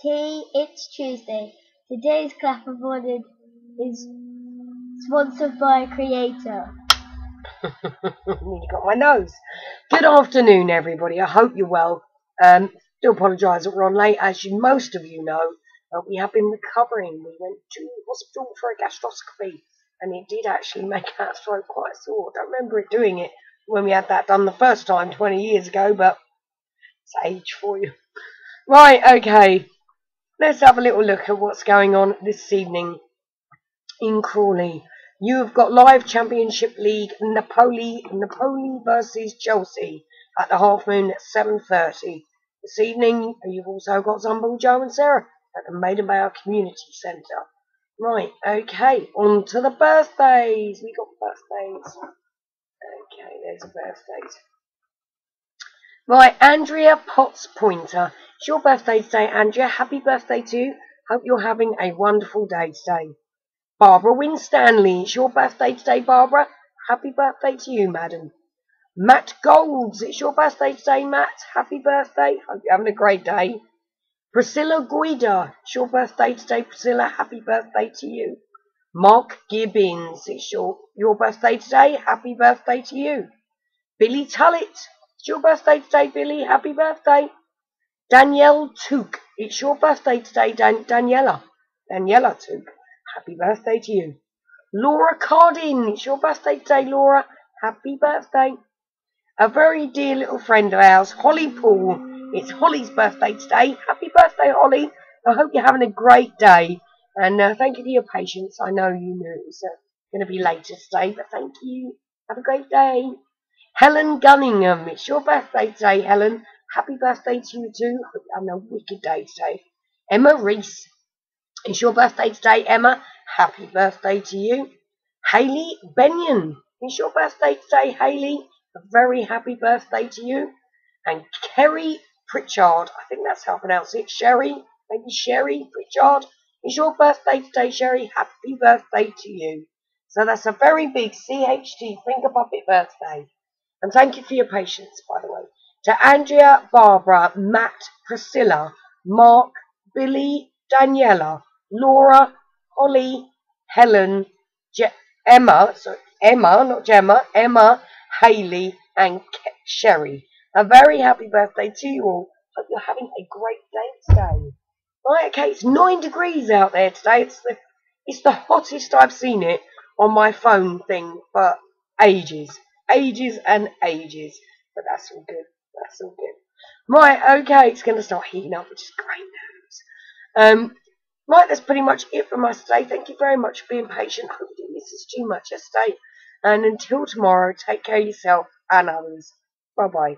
Tea, it's Tuesday. Today's clap of awarded is sponsored by Creator. you got my nose. Good afternoon, everybody. I hope you're well. Um, do apologise that we're on late, as you most of you know. Uh, we have been recovering. We went to hospital for a gastroscopy, and it did actually make our throat quite sore. I don't remember it doing it when we had that done the first time 20 years ago, but it's age for you. Right, okay. Let's have a little look at what's going on this evening in Crawley. You have got live Championship League Napoli Napoli versus Chelsea at the Half Moon at 7:30 this evening. You've also got Zumble Joe and Sarah at the Maidenbower Community Centre. Right, okay, on to the birthdays. We got birthdays. Okay, there's birthdays. Right, Andrea Potts Pointer. It's your birthday today, Andrea. Happy birthday to you. Hope you're having a wonderful day today. Barbara Winstanley. It's your birthday today, Barbara. Happy birthday to you, madam. Matt Golds. It's your birthday today, Matt. Happy birthday. Hope you're having a great day. Priscilla Guida. It's your birthday today, Priscilla. Happy birthday to you. Mark Gibbons. It's your, your birthday today. Happy birthday to you. Billy Tullett. It's your birthday today, Billy. Happy birthday. Danielle Took. It's your birthday today, Dan- Daniela. Daniela Took. Happy birthday to you. Laura Cardin. It's your birthday today, Laura. Happy birthday. A very dear little friend of ours, Holly Paul. It's Holly's birthday today. Happy birthday, Holly. I hope you're having a great day. And uh, thank you for your patience. I know you knew it was uh, going to be later today, but thank you. Have a great day. Helen Gunningham, it's your birthday today, Helen. Happy birthday to you too. You're a wicked day today. Emma Reese, it's your birthday today, Emma. Happy birthday to you. Hayley Benyon, it's your birthday today, Hayley. A very happy birthday to you. And Kerry Pritchard, I think that's how I pronounce it. Sherry, maybe Sherry Pritchard. It's your birthday today, Sherry. Happy birthday to you. So that's a very big CHT Finger Puppet birthday. And thank you for your patience, by the way. To Andrea, Barbara, Matt, Priscilla, Mark, Billy, Daniela, Laura, Holly, Helen, Je- Emma, sorry, Emma, not Gemma, Emma, Haley, and Ke- Sherry. A very happy birthday to you all. Hope you're having a great day today. Right, okay, it's nine degrees out there today. It's the it's the hottest I've seen it on my phone thing for ages ages and ages. But that's all good. That's all good. Right, okay, it's going to start heating up, which is great news. Um, right, that's pretty much it from us today. Thank you very much for being patient. Hope you didn't miss too much yesterday. And until tomorrow, take care of yourself and others. Bye bye.